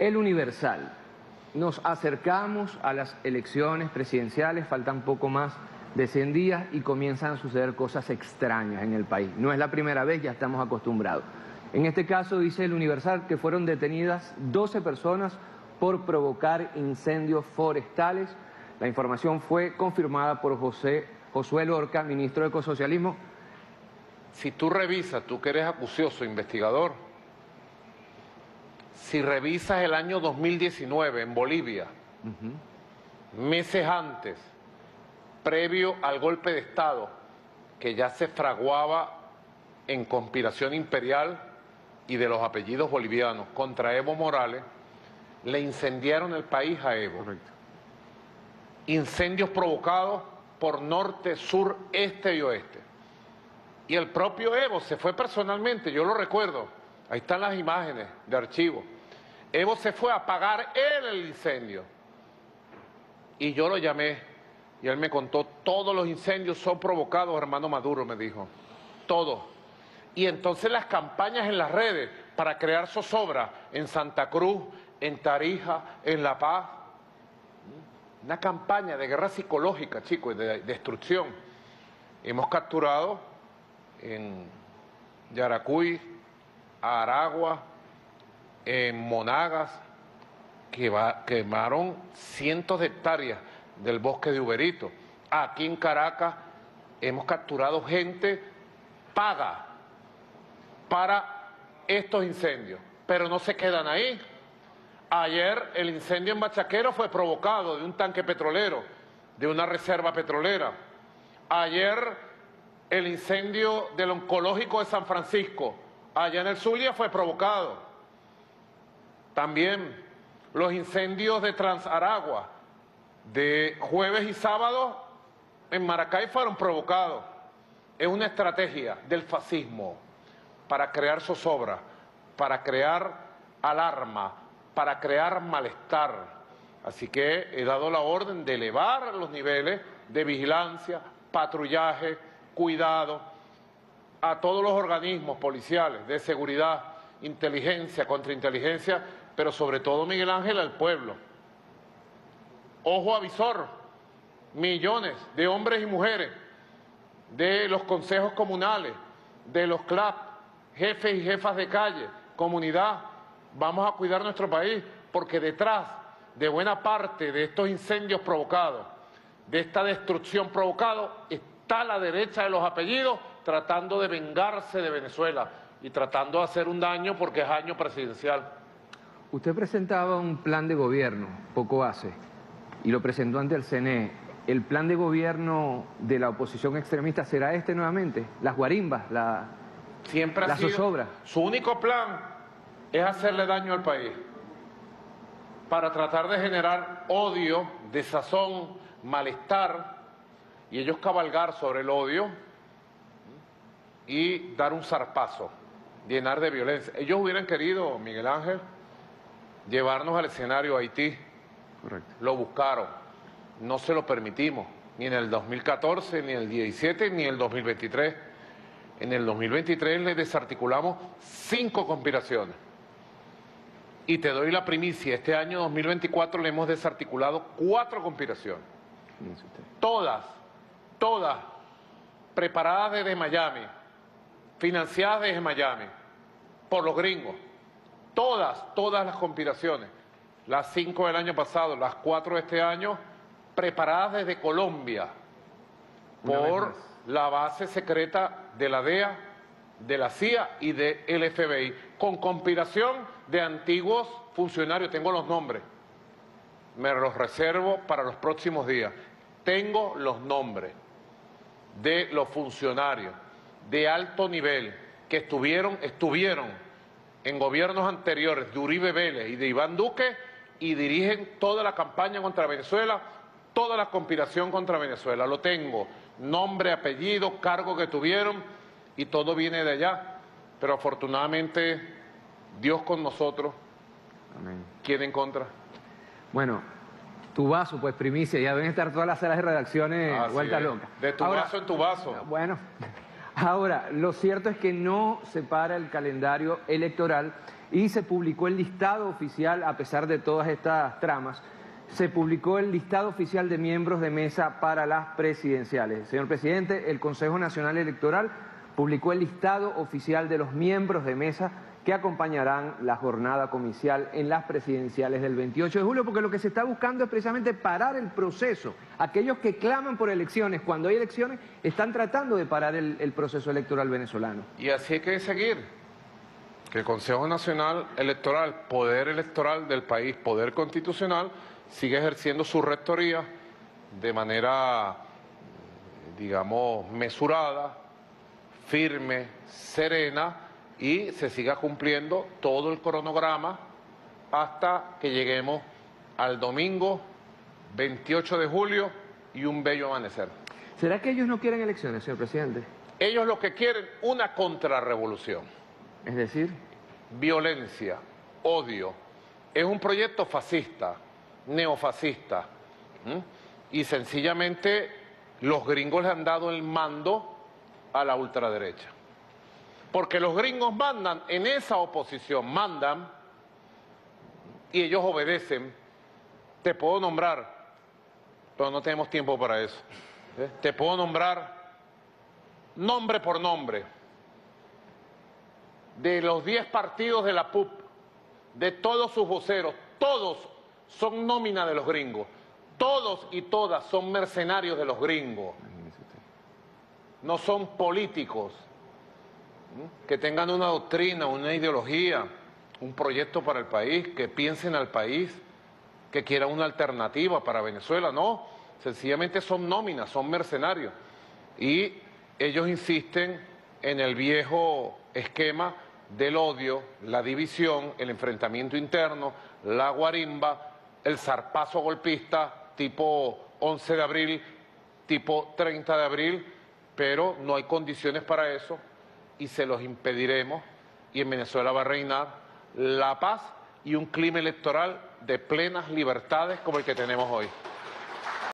El Universal. Nos acercamos a las elecciones presidenciales, faltan poco más de 100 días y comienzan a suceder cosas extrañas en el país. No es la primera vez, ya estamos acostumbrados. En este caso dice el Universal que fueron detenidas 12 personas por provocar incendios forestales. La información fue confirmada por José Josué Lorca, ministro de Ecosocialismo. Si tú revisas, tú que eres acucioso, investigador, si revisas el año 2019 en Bolivia, meses antes, previo al golpe de Estado, que ya se fraguaba en conspiración imperial y de los apellidos bolivianos contra Evo Morales, le incendiaron el país a Evo. Incendios provocados por norte, sur, este y oeste. Y el propio Evo se fue personalmente, yo lo recuerdo, ahí están las imágenes de archivo. Evo se fue a apagar él el incendio. Y yo lo llamé y él me contó, todos los incendios son provocados, hermano Maduro, me dijo, todos. Y entonces las campañas en las redes para crear zozobra en Santa Cruz, en Tarija, en La Paz, una campaña de guerra psicológica, chicos, de destrucción. Hemos capturado en Yaracuy, Aragua, en Monagas, que quemaron cientos de hectáreas del bosque de Uberito. Aquí en Caracas hemos capturado gente paga para estos incendios, pero no se quedan ahí. Ayer el incendio en Bachaquero fue provocado de un tanque petrolero, de una reserva petrolera. Ayer el incendio del oncológico de San Francisco, allá en el Zulia, fue provocado. También los incendios de Transaragua, de jueves y sábado en Maracay fueron provocados. Es una estrategia del fascismo para crear zozobra, para crear alarma, para crear malestar. Así que he dado la orden de elevar los niveles de vigilancia, patrullaje, cuidado a todos los organismos policiales de seguridad, inteligencia, contrainteligencia, pero sobre todo, Miguel Ángel, al pueblo. Ojo avisor, millones de hombres y mujeres de los consejos comunales, de los CLAP, jefes y jefas de calle, comunidad, vamos a cuidar nuestro país, porque detrás de buena parte de estos incendios provocados, de esta destrucción provocada, está la derecha de los apellidos tratando de vengarse de Venezuela y tratando de hacer un daño porque es año presidencial. Usted presentaba un plan de gobierno poco hace y lo presentó ante el CNE. ¿El plan de gobierno de la oposición extremista será este nuevamente? ¿Las guarimbas? La, Siempre ha zozobra? Su único plan es hacerle daño al país para tratar de generar odio, desazón, malestar y ellos cabalgar sobre el odio y dar un zarpazo, llenar de violencia. Ellos hubieran querido, Miguel Ángel, llevarnos al escenario Haití. Correcto. Lo buscaron, no se lo permitimos, ni en el 2014, ni en el 17, ni en el 2023. En el 2023 le desarticulamos cinco conspiraciones. Y te doy la primicia, este año 2024 le hemos desarticulado cuatro conspiraciones. Todas, todas preparadas desde Miami, financiadas desde Miami, por los gringos. Todas, todas las conspiraciones. Las cinco del año pasado, las cuatro de este año, preparadas desde Colombia por la base secreta de la DEA, de la CIA y del FBI, con conspiración de antiguos funcionarios, tengo los nombres, me los reservo para los próximos días, tengo los nombres de los funcionarios de alto nivel que estuvieron, estuvieron en gobiernos anteriores de Uribe Vélez y de Iván Duque y dirigen toda la campaña contra Venezuela, toda la conspiración contra Venezuela. Lo tengo, nombre, apellido, cargo que tuvieron y todo viene de allá. Pero afortunadamente Dios con nosotros. Amén. ¿Quién en contra? Bueno, tu vaso, pues primicia, ya deben estar todas las salas de redacciones vueltas locas. De tu vaso en tu vaso. Bueno, Ahora, lo cierto es que no se para el calendario electoral y se publicó el listado oficial, a pesar de todas estas tramas, se publicó el listado oficial de miembros de mesa para las presidenciales. Señor presidente, el Consejo Nacional Electoral publicó el listado oficial de los miembros de mesa que acompañarán la jornada comicial en las presidenciales del 28 de julio, porque lo que se está buscando es precisamente parar el proceso. Aquellos que claman por elecciones, cuando hay elecciones, están tratando de parar el, proceso electoral venezolano. Y así hay que seguir. Que el Consejo Nacional Electoral, poder electoral del país, poder constitucional, sigue ejerciendo su rectoría de manera, digamos, mesurada, firme, serena y se siga cumpliendo todo el cronograma hasta que lleguemos al domingo 28 de julio y un bello amanecer. ¿Será que ellos no quieren elecciones, señor presidente? Ellos lo que quieren, una contrarrevolución. Es decir, violencia, odio. Es un proyecto fascista, neofascista. Y sencillamente los gringos le han dado el mando a la ultraderecha. Porque los gringos mandan, en esa oposición mandan, y ellos obedecen. Te puedo nombrar, pero no tenemos tiempo para eso. ¿Eh? Te puedo nombrar nombre por nombre de los 10 partidos de la PUP, de todos sus voceros, todos son nómina de los gringos. Todos y todas son mercenarios de los gringos. No son políticos que tengan una doctrina, una ideología, un proyecto para el país, que piensen al país, que quieran una alternativa para Venezuela. No, sencillamente son nóminas, son mercenarios. Y ellos insisten en el viejo esquema del odio, la división, el enfrentamiento interno, la guarimba, el zarpazo golpista tipo 11 de abril, tipo 30 de abril, pero no hay condiciones para eso y se los impediremos y en Venezuela va a reinar la paz y un clima electoral de plenas libertades como el que tenemos hoy.